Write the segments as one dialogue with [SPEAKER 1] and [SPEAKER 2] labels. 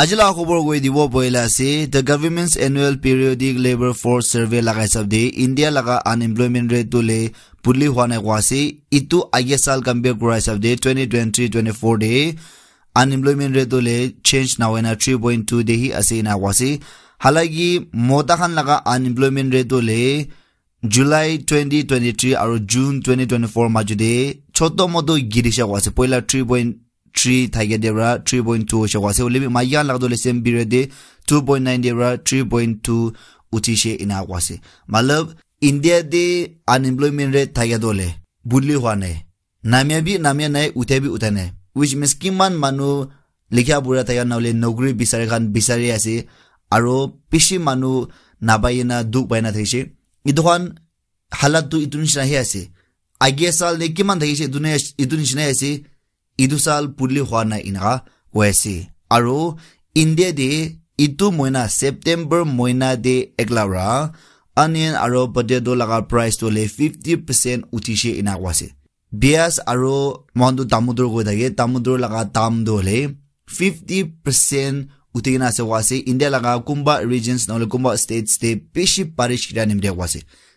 [SPEAKER 1] ajila khobor goi dibo boila ase the government's annual periodic labor force survey lagai sabde india laga unemployment rate to le pulli hwane kwa se itu age sal compare kura sabde 2023 24 de unemployment rate to le change na wena 3.2 de hi ase na kwa se halagi mota khan laga unemployment rate to le july 2023 aru june 2024 majude choto modo girisha kwa se poila 3. 3 thage debra 3.2 shwa se ulibi maya lagdo le sem period de 2.9 debra 3.2 uthi she ina kwa se malab india de unemployment rate thage dole bulli hwa ne namya bi namya nai uthe bi utane which means kiman manu likhya bura thaya naule nogri bisare khan bisare ase aro pishi manu nabayina duk baina thaise idhan halat tu itun shna he ase agia sal ne kiman thaise ইটো চাল পুলি হোৱা নাই ইনা ৱেছি আৰু India দি ইটো মইনা September মইনা দি একলাউৰা। অনিয়ন আৰু পটেটো লগা প্ৰাইচটো প্ৰাইচটোলৈ ফিফটি পাৰ্চেণ্ট উঠিছে ইনা কৈছে বিয়াজ আৰু মনটো তামোদৰ গৈ থাকে তামোদৰ লগা দামটো হ'লে ফিফটি পাৰ্চেণ্ট উঠি কিনে আছে কোৱা ইণ্ডিয়া লগা কোনোবা ৰিজনছ নহ'লে কোনোবা ষ্টেটছ ষ্টেটছে বেছি পাৰিছ কিটা নিম দিয়া কোৱা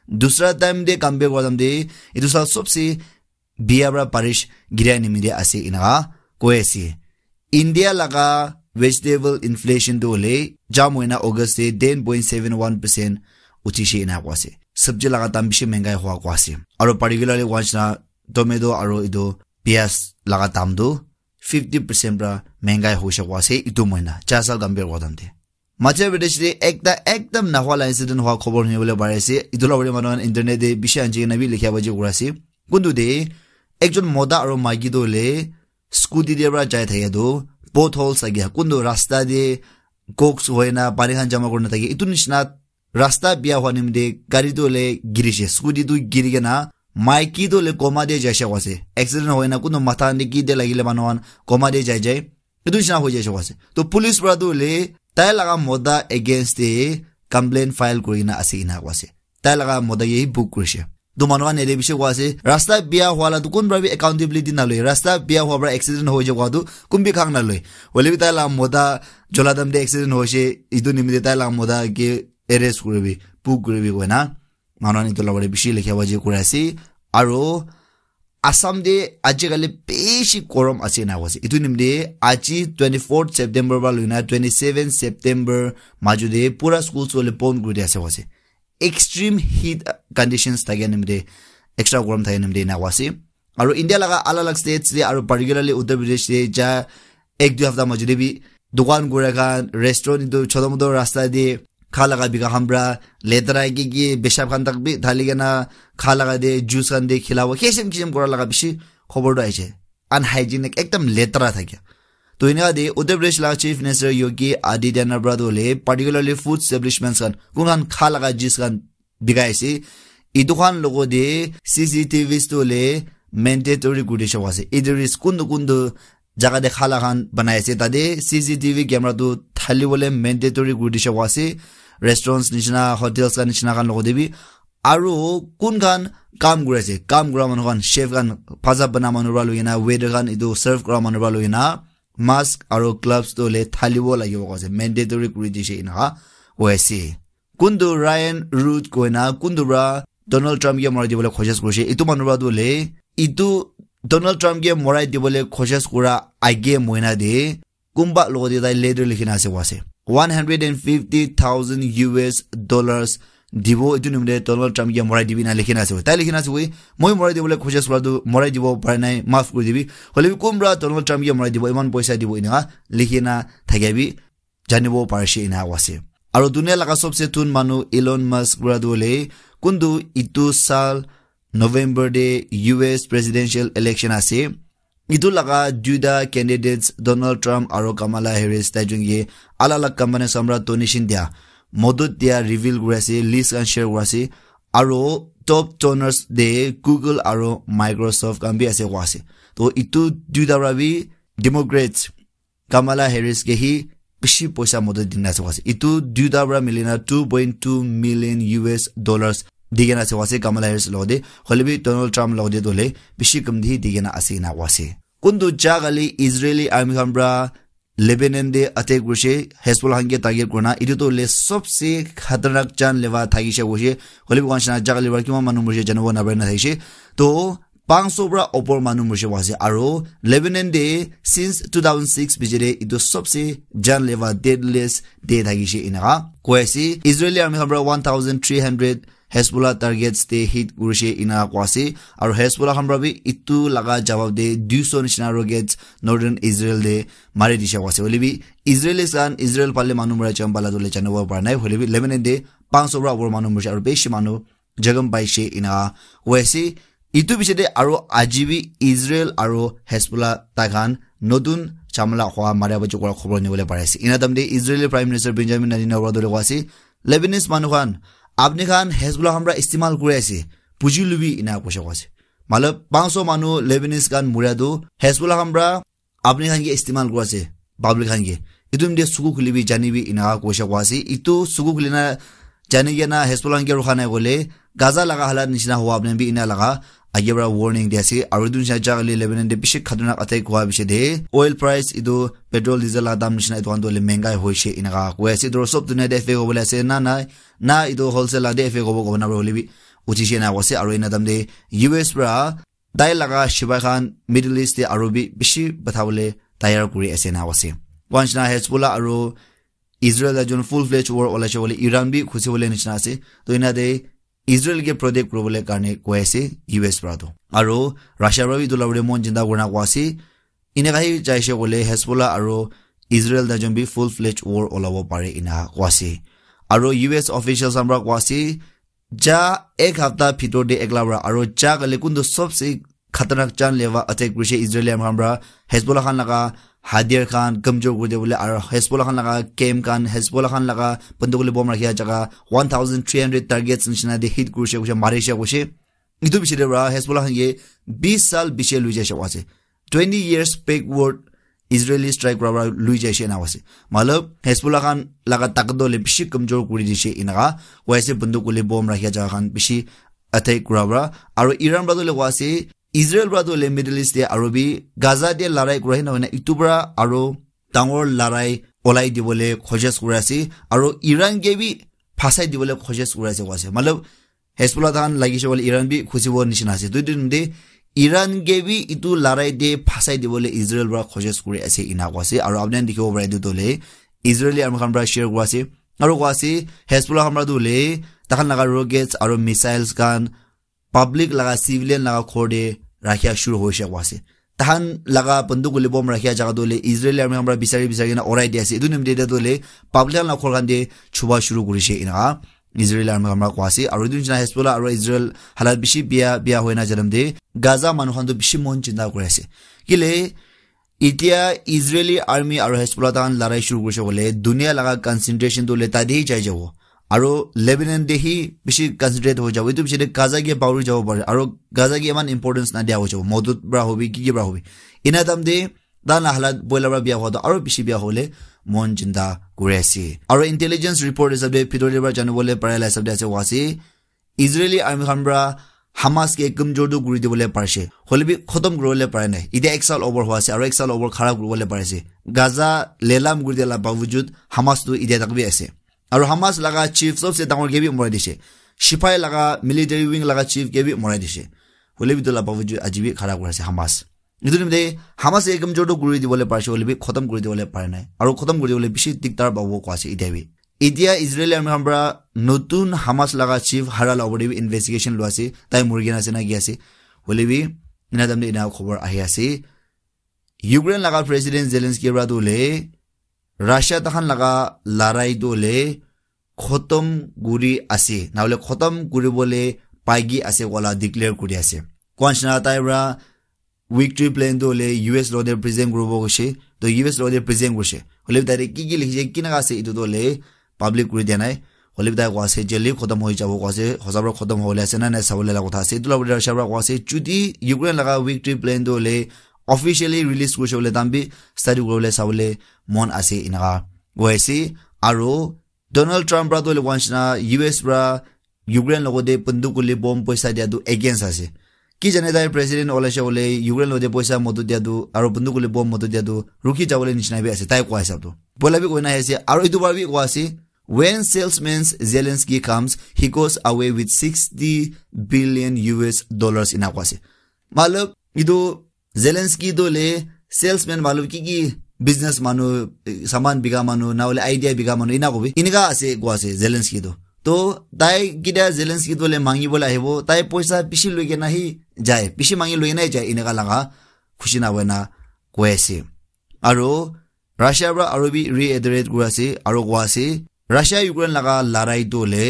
[SPEAKER 1] দুচৰা টাইম দিয়ে কাম্বে বিয়া কোৱা যাম দিয়ে এইটো চাল চবচে বিয়াবৰা পাৰিছ গিৰা নিমিৰে আছে ইনা কৈ আছে ইণ্ডিয়া লগা ভেজিটেবল ইনফ্লেশ্যন টো হলে যা মইনা August ten point seven one percent উঠিছে ইনা কোৱাছে চব্জি লগা দাম বেছি মেহাই হোৱা কোৱা আছে আৰু পাৰিগুলাৰলি ৱাঞ্চনা টমেট' আৰু এইটো পিঁয়াজ লগা দামটো ফিফটি পাৰ্চেণ্ট পৰা মেহাই হৈছে কোৱা আছে ইটো মইনা চাহ চাল গম্ভীৰ হোৱা দাম দে মাজে বিদেশৰে একটা একদম নহোৱা ইনচিডেণ্ট হোৱা খবৰ শুনিবলৈ পাৰিছে ইটো লগতে মানুহ ইণ্টাৰনেট দি বিচাৰ আনছে কিনে বি লিখিয়াবাজি কৰাইছে কোনটো দেই একজন মদা আৰু মাইকী দলে স্কুটি দিয়াৰ পৰা যাই থাকে তো পথ হল চাগে কোনটো ৰাস্তা দিয়ে কোকচ হয় না পানী খান জমা কৰি নাথাকে এইটো নিচিনা ৰাস্তা বিয়া হোৱা নিমিত্তে গাড়ী দলে গিৰিছে স্কুটিটো গিৰি কেনা মাইকী দলে কমা দিয়ে যাইছে কৈছে এক্সিডেণ্ট হয় না কোনো মাথা নেকি দিয়ে লাগিলে মানুহখন কমা দিয়ে যাই যায় এইটো নিচিনা হৈ যাইছে কৈছে তো পুলিচ পৰা দলে তাই লগা মদা এগেইনষ্টে কমপ্লেইন ফাইল কৰি কিনে আছে ইনা কৈছে তাই লগা মদা এই বুক কৰিছে নেদে পিছে কোৱা আছে ৰাস্তা বিয়া কোন ভাবি একাউণ্টেবিলিটি নালৈ ৰাস্তা বিয়া হোৱাৰ পৰা এক্সিডেণ্ট হৈ যায় কোৱাটো কোনবি খাং নালৈ হ'লে তাই লাম মদা জ্বলা দাম দে এক্সিডেণ্ট হৈছে ইটো নিমিত্তে তাই লাম কি এৰেষ্ট কৰিবি পুক কৰিবি কয় না মানুহ নিটো লগতে বেছি লিখিব যি কৰি আৰু আসাম দে আজিকালি বেছি গৰম আছে না কৈছে এইটো নিমিত্তে আজি টুৱেণ্টি ফ'ৰ্থ ছেপ্টেম্বৰ পৰা লৈ না টুৱেণ্টি ছেভেন ছেপ্টেম্বৰ মাজতে পুৰা স্কুল চলি বন্ধ কৰি দিয়া আছে কৈছে extreme heat conditions থাকে নিমিতে এক্সট্ৰা গৰম থাকে নিমিতে নাৱাছি আৰু ইণ্ডিয়া লগা আলাগ আলাগ ষ্টেটছ আৰু পাৰ্টিকুলাৰলি উত্তৰ প্ৰদেশ যা এক দুই সপ্তাহ মাজতে বি দোকান গুড়া খান ৰেষ্টুৰেণ্ট ইটো ছোট মোটো ৰাস্তা দিয়ে খা লগা বিঘা খামৰা লেতেৰা কি কি বেচাব খান তাক বি ঢালি কেনা খা লগা দিয়ে জুচ খান দিয়ে খিলাব সেইচিম কিচিম কৰা লগা বেছি খবৰটো আহিছে আনহাইজিনিক একদম লেতেৰা থাকে তো এনেকুৱা দিয়ে উত্তৰ প্ৰদেশ চিফ মিনিষ্টাৰ য়োগী আদিত্যনাথ ব্ৰাদ হ'লে পাৰ্টিকুলাৰলি ফুড ষ্টেব্লিছমেণ্ট খান কোনখন খা লগা জিচ খান বিকাইছে ইটোখান লগতে চি চি টিভিছটো হ'লে মেণ্ডেটৰী কৰি চব আছে ইডৰিছ কোনটো কোনটো জাগাতে খালা খান বনাই আছে তাতে চি চি টিভি কেমেৰাটো ঢালিবলৈ মেণ্ডেটৰী কৰি চব আছে ৰেষ্টুৰেণ্ট নিচিনা হোটেলছ খান নিচিনা খান লগতে বি আৰু কোনখন কাম কৰি কাম কৰা মানুহখন চেফ খান ফাজা বনা মানুহৰ পৰা লৈ কিনা ৱেডাৰ খান এইটো চাৰ্ভ কৰা মানুহৰ পৰা লৈ মাস্ক আৰু গ্লাভছটো হ'লে ঢালিব লাগিব কৈছে মেণ্ডেটৰী কৰি দিছে কৈ আছে কোনটো ৰায়ন ৰুট কৈ না কোনটো পৰা ডনাল্ড ট্ৰাম্পকে মৰাই দিবলৈ খোজেছ কৰিছে এইটো মানুহৰ বোলে ইটো ডনাল্ড ট্ৰাম্পকে মৰাই দিবলৈ খোজেছ কৰা আগে মইনা দিয়ে কোনোবা লগতে তাই লেটাৰ আছে কৈছে one hundred and fifty thousand U S dollars দিব এইটো নিমিত্তে ডনাল্ড ট্ৰাম্পকে মৰাই দিবি না লিখি আছে তাই লিখি আছে মই মৰাই দিবলৈ খোজেছ কৰাটো মৰাই দিব পাৰে নাই মাফ কৰি দিবি। হ'লে কোনবা ডনাল্ড ট্ৰাম্পকে মৰাই দিব ইমান পইচা দিব এনেকুৱা লিখি না থাকিবি জানিব পাৰিছে এনে আছে আৰু দুনিয়া লগা চবচে থুন মানুহ ইলন মাস্ক বুঢ়াটো হ'লে কোনটো ইটো চাল November day U S presidential election আছে ইটো লগা দুটা কেণ্ডিডেটছ ডনাল্ড ট্ৰাম্প আৰু কামালা হেৰিছ তাইজুংগিয়ে আলাগ আলাগ কোম্পানী চামৰা টনিচিন দিয়া মদত দিয়া ৰিভিল কৰি আছে লিষ্ট কান শ্বেয়াৰ কৰি আছে আৰু টপ টনাৰ্ছ দে গুগল আৰু মাইক্ৰ'ছফ্ট কাম বি আছে কোৱা আছে তো ইটো দুটা ৰাবি ডেম'ক্ৰেটছ কামালা হেৰিছকে সি বেছি পইচা মদত দি আছে কোৱা আছে ইটো দুটাৰ পৰা মিলি two point two million U S dollars দি কেনে আছে কোৱা আছে কামালা হেৰিছ লগতে হ'লে বি ডনাল্ড ট্ৰাম্প লগতে দলে বেছি কম দি দি আছে কোৱা আছে কোনটো জাগালি ইজৰাইলী আৰ্মি খান পৰা लेबेनन दे अटैक गुशे हेस्बुल हंगे टारगेट करना इदु तो ले सबसे खतरनाक जान लेवा थागी शे गुशे होले वांशना जागले वर्किमा मानु मुजे जनव ना बरना थाइशे तो पांचशो ब्रा ऊपर मानु मुजे वासे आरो लेबेनन दे सिंस 2006 बिजरे इदु सबसे जान लेवा डेडलेस डे थागी शे इना कोएसी इजरायली आर्मी हमरा 1300 Hezbollah targets they hit কৰিছে ইনা কোৱাছে আৰু হেজবুলা সম্ভাৱী ইটো লগা জবাব দে দুইশ নিচিনা ৰকেটছ নৰ্দাৰ্ণ ইজৰাইল দে মাৰি দিছে কোৱাছে হলিবি ইজৰাইলি চান ইজৰাইল পালে মানুহ মৰাই চম পালা দলে জানিব পৰা নাই হলিবি লেমেনে দে পাঁচশ পৰা ওপৰ মানুহ মৰিছে আৰু বেছি মানুহ জগম পাইছে ইনা ৱেছে ইটো পিছতে আৰু আজিবি ইজৰাইল আৰু হেজবুলা তাগান নতুন চামলা হোৱা মাৰা বাজি কৰা খবৰ নিবলৈ পাৰিছে ইনা তাৰমানে ইজৰাইলৰ প্ৰাইম মিনিষ্টাৰ বেঞ্জামিন নাদিনৰ দলে কোৱাছে লেবেনিজ মানুহখন আপনি খান হেজবুল্লাহ আমরা ইস্তেমাল করে আছি পুঁজি লুবি ইনা পয়সা কাছে। মালে পাঁচশো মানুষ লেবেনিস গান মুড়াদু হেজবুল্লাহ আমরা আপনি খান গিয়ে ইস্তেমাল করে আছে পাবলিক খান গিয়ে ইটো দিয়ে চকু খুলিবি জানিবি ইনা পয়সা কোৱাছে ইটো চকু খুলি না জানি গিয়ে না হেজবুল্লাহ গিয়ে ৰখা নাই গ'লে গাজা লগা হালাত নিচিনা হোৱা আপুনি ইনা লগা। আগে পৰা ৱাৰ্ণিং দি আছে আৰু নিচিনা জাগালি লেবেন দে বেছি খাতৰনাক আটাই কোৱা পিছে দে অইল প্ৰাইচ এইটো পেট্ৰল ডিজেল দাম নিচিনা এইটো আন্দোলন মেংগাই হৈছে এনেকা কৈ আছে এইটো চব দুনিয়া দে এফেক্ট হ'বলৈ আছে না নাই না এইটো হ'লচেল দে এফেক্ট হ'ব ক'ব নাপাব হ'লে উঠিছে না কৈছে আৰু এনে দাম দে ইউ এছ পৰা তাই লগা শিৱাই খান মিডল ইষ্ট দে আৰু বেছি পঠাবলৈ তৈয়াৰ কৰি আছে না কৈছে কোৱাঞ্চিনা হেজবুলা আৰু ইজৰাইল এজন ফুল ফ্লেজ ৱাৰ ওলাইছে বুলি ইৰাণ বি খুচিবলৈ নিচিনা আছে তো এনে দে ইজৰাইলকে প্ৰটেক্ট কৰিবলৈ কাৰণে কৈ আছে ইউ এছ পৰাটো আৰু ৰাছিয়াৰ পৰা ইদুলাবলৈ মন চিন্তা কৰা কোৱাছে এনেকাহি যাইছে বোলে হেজবলা আৰু ইজৰাইল দাজন বি ফুল ফ্লেজ ৱাৰ ওলাব পাৰে ইনা কোৱাছে আৰু ইউ এছ অফিচিয়েলছ আমাৰ কোৱাছে যা এক সপ্তাহ ভিতৰতে একলাবৰা আৰু যা কালি কোনটো চবচে খাতৰনাক চান লেৱা এটেক কৰিছে ইজৰাইলে আমাৰ হেজবলা খান লগা হাদিয়াৰ খান কমজোৰ কৰি দিয়ে বোলে আৰু হেজবলা খান লগা কেম খান হেজবলা খান লগা বন্দুকলি বম ৰাখিয়া জেগা one thousand three hundred targets নিচিনা দি হিট কৰিছে কৈছে মাৰিছে কৈছে ইটো পিছতে পৰা হেজবলা খান বিছ চাল বিছে লৈ যাইছে আছে twenty years backward Israeli strike কৰাৰ পৰা লৈ যাইছে এনে আছে মালব হেজবলা খান লগা তাকদলে বেছি কমজোৰ কৰি দিছে এনেকা কৈছে বন্দুকলি বম ৰাখিয়া জেগা খান বেছি এটেক কৰাৰ পৰা আৰু ইৰাণ বাদলৈ কোৱা আছে ইজৰাইল পৰা তো মিডল ইষ্ট আৰু বি গাজা দিয়ে লৰাই কৰাহি নহয় ইটোৰ পৰা আৰু ডাঙৰ লৰাই ওলাই দিবলৈ খজেচ কৰি আছে আৰু ইৰাণ গে বি ফাঁচাই দিবলৈ খজেচ কৰি আছে কৈছে মানে হেজবুলা ধান লাগিছে বোলে ইৰাণ বি খুচিব নিচিনা আছে দুই দিন দে ইৰাণ গে বি ইটো লৰাই দিয়ে ফাঁচাই দিবলৈ ইজৰাইল পৰা খজেচ কৰি আছে ইনা কৈছে আৰু আপুনি দেখিব পাৰে এইটো দলে ইজৰাইলী আৰ্মি খান পৰা শ্বেয়াৰ কৰা আছে আৰু কোৱা আছে পৰা দলে তাহান লগা ৰকেটছ আৰু মিছাইলছ গান পাব্লিক লগা চিভিলিয়ান লগা খৰদে ৰাখিয়া শুৰু হৈছে কোৱাছে তাহান লগা বন্দুক গুলি বম ৰাখিয়া জেগা দলে ইজৰাইলী আৰ্মি আমাৰ বিচাৰি বিচাৰি কিনে অৰাই দি আছে এইটো নিমিত্তে এতিয়া দলে পাব্লিক খৰ খান দিয়ে চুবা শুৰু কৰিছে এনেকা ইজৰাইলী আৰ্মি আমাৰ কোৱাছে আৰু এইটো নিচিনা হেজবলা আৰু ইজৰাইল হালাত বেছি বিয়া বিয়া হৈ নাজানম দে গাজা মানুহখনটো বেছি মন চিন্তা কৰি আছে কেলে এতিয়া ইজৰাইলী আৰ্মি আৰু হেজবলা তাহান লৰাই শুৰু কৰিছে বোলে দুনিয়া লগা কনচেনট্ৰেশ্যনটো লে তাতেই যাই যাব আৰু লেবেনন দেহি বেছি কনচেনট্ৰেট হৈ যাব। এইটো পিছতে গাজাগিয়ে পাহৰি যাব পাৰে। আৰু গাজাগিয়ে ইমান ইম্পৰ্টেঞ্চ নাদিয়া হৈ যাব। মদুত পৰা হবি কি কি পৰা হবি। এনে দাম দে তাৰ নাহলাত ব্ৰইলাৰ পৰা বিয়া হোৱাটো আৰু বেছি বিয়া হ'লে মন চিন্তা কৰি আছে। আৰু ইণ্টেলিজেঞ্চ ৰিপৰ্ট হিচাপে ফিটৰিৰ পৰা জানিবলৈ পাৰে হিচাপে আছে হোৱাছে ইজৰাইলী আৰ্মিখন পৰা হামাছকে কমজোৰটো কৰি দিবলৈ পাৰিছে। হ'লে খতম কৰিবলৈ পাৰে নাই। এতিয়া এক চাল অভাৰ হোৱা আছে আৰু এক চাল অভাৰ খাৰাপ কৰিবলৈ পাৰিছে গাজা লেলাম কৰি দিয়া বাবুজুত হামাছটো এতিয়া তাকবি আছে। আৰু হামাছ লগা চিফ চবচে ডাঙৰ গেবি মৰাই দিছে চিপাই লগা মিলিটাৰী উইং লগা চিফ গেবি মৰাই দিছে হ'লে বি তোলা বাবুজুত আজি বি খাৰাপ কৰিছে হামাছ এইটো নিমিত্তে হামাছে এই কমজোৰটো কৰি দিবলৈ পাৰিছে হ'লে বি খতম কৰি দিবলৈ পাৰে নাই আৰু খতম কৰি দিবলৈ বেছি দিগদাৰ পাব কোৱা আছে এতিয়া এতিয়া ইজৰাইলী আৰ্মিখন পৰা নতুন হামাছ লগা চিফ হাৰা ল'ব দিবি ইনভেষ্টিগেশ্যন লোৱা আছে তাই মুৰ্গী আছে না কি আছে হ'লে বি ইনা তাৰমানে ইনা খবৰ আহি আছে ইউক্ৰেইন লগা প্ৰেচিডেণ্ট জেলেন্সকিৰ পৰা তোলে ৰাছিয়া তাহান লগা লৰাই দলে খতম কৰি আছে নহ'লে খতম কৰিবলৈ পাইগি আছে কলা ডিক্লেয়াৰ কৰি আছে কোৱাঞ্চিনা তাইৰ উইকট্ৰি প্লেন দলে ইউ এছ লডে প্ৰেজেণ্ট কৰিব গৈছে তো ইউ এছ লডে প্ৰেজেণ্ট কৰিছে হ'লে তাই কি কি লিখিছে কেনেকুৱা আছে এইটো দলে পাব্লিক কৰি দিয়া নাই হ'লে তাই কোৱা জেলি খতম হৈ যাব কোৱা আছে খতম হ'বলৈ আছে নাই নাই চাবলৈ লগা কথা আছে এইটো লগতে ৰাছিয়াৰ পৰা কোৱা যদি ইউক্ৰেইন লগা উইকট্ৰি প্লেন দলে অফিচিয়েলি ৰিলিজ কৰিছে বোলে দাম বি ষ্টাডি কৰিবলৈ চাবলৈ মন আছে এনেকুৱা কৈ আছে আৰু ডনাল্ড ট্ৰাম্প পৰা কোৱা নিচিনা ইউ এছ পৰা ইউক্ৰেইন লগতে বন্দুকলি বম পইচা দিয়াটো এগেইনষ্ট আছে কি জানে তাই প্ৰেচিডেণ্ট ওলাইছে বোলে ইউক্ৰেইন লওঁতে পইচা মদত দিয়াটো আৰু বোলে বম মদত দিয়াটো ৰখি যাবলৈ নিচিনাই আছে তাই কোৱা হিচাপটো পইলা বি কৈ নাহি আছে আৰু এইটো বাৰ বি কোৱা আছে when salesman Zelensky comes he goes away with sixty billion U S dollars ইনা কোৱা আছে মালব এইটো জেলেন্সকি দলে চেলছমেন মালব কি কি বিজনেছ মানুহ চামান বিঘা মানুহ নহ'লে আইডিয়া বিঘা মানুহ ইনা কবি এনেকুৱা আছে কোৱা আছে জেলেন্সকিটো তো তাই কেতিয়া জেলেন্সকি দলে মাঙিবলৈ আহিব তাই পইচা পিছি লৈ কেনে আহি যায় পিছি মাঙি লৈ নাই যায় এনেকুৱা লগা খুচি নাপায় না কৈ আছে আৰু ৰাছিয়াৰ পৰা আৰু বি ৰিএডাৰেট কৰি আছে আৰু কোৱা আছে ৰাছিয়া ইউক্ৰেইন লগা লৰাই দলে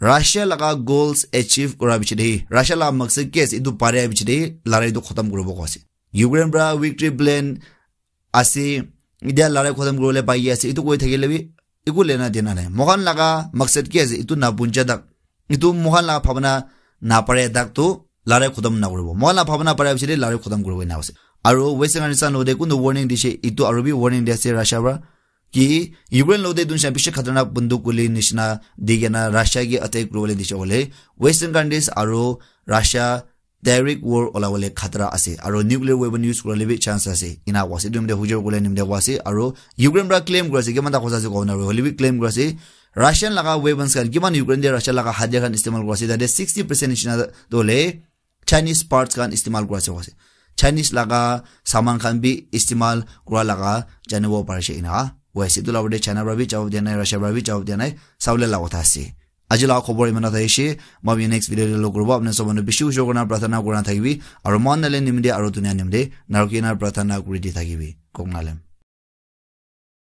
[SPEAKER 1] ৰাছিয়া লগা গ'লছ এচিভ কৰাৰ পিছতে ৰাছিয়া লগা মকচদ কি আছে এইটো পাৰে পিছতে লৰাইটো খতম কৰিব কোৱা আছে ইউক্ৰেইন পৰা উইক্ট্ৰি প্লেন আছে এতিয়া লৰাই খতম কৰিবলৈ পাই আছে এইটো কৈ থাকিলে বি একো লেনা দেনা নাই মহান লগা মকচদ কি আছে এইটো নাপুঞ্জা দাক এইটো মহান লগা ভাৱনা নাপাৰে দাকটো লৰাই খতম নকৰিব মহান লগা ভাৱনা পাৰে পিছতে লৰাই খতম কৰিব না আছে আৰু ৱেষ্ট আফগানিস্তান লোদে কোনো ৱাৰ্ণিং দিছে এইটো আৰু বি ৱাৰ্ণিং দি আছে ৰাছিয়াৰ পৰা কি ইউক্ৰেইন লোদে দুনিয়া বিশ্ব বন্দুক গুলি নিচিনা এটেক কৰিবলৈ দিছে বোলে ৱেষ্টাৰ্ণ কাণ্ট্ৰিজ আৰু ৰাছিয়া ডাইৰেক্ট ৱাৰ ওলাবলৈ খাতৰা আছে আৰু নিউক্লিয়াৰ ৱেপন ইউজ কৰিলে আছে আৰু ইউক্ৰেইন ক্লেইম কিমান নোৱাৰো হ'লে বি ক্লেইম কৰিছে ৰাছিয়ান লগা খান কিমান ইউক্ৰেইন দিয়ে ৰাছিয়া লগা হাতিয়াৰ খান ইস্তেমাল কৰিছে তাতে ছিক্সটি পাৰ্চেণ্ট নিচিনা দলে চাইনিজ পাৰ্টছ খান ইস্তেমাল কৰা লগা জানিব পাৰিছে ইনা ৱেষ্ট এইটো লগতে চাইনাৰ পৰা বি জবাব দিয়া নাই ৰাছিয়াৰ পৰা বি জবাব দিয়া নাই চাবলৈ লগা কথা আছে আজি লগা খবৰ ইমানত আহিছে মই নেক্সট ভিডিঅ'টো লগ কৰিব আপোনাৰ চবনে বেছি কৰা প্ৰাৰ্থনা কৰা থাকিবি আৰু মন নালে নিমিতে আৰু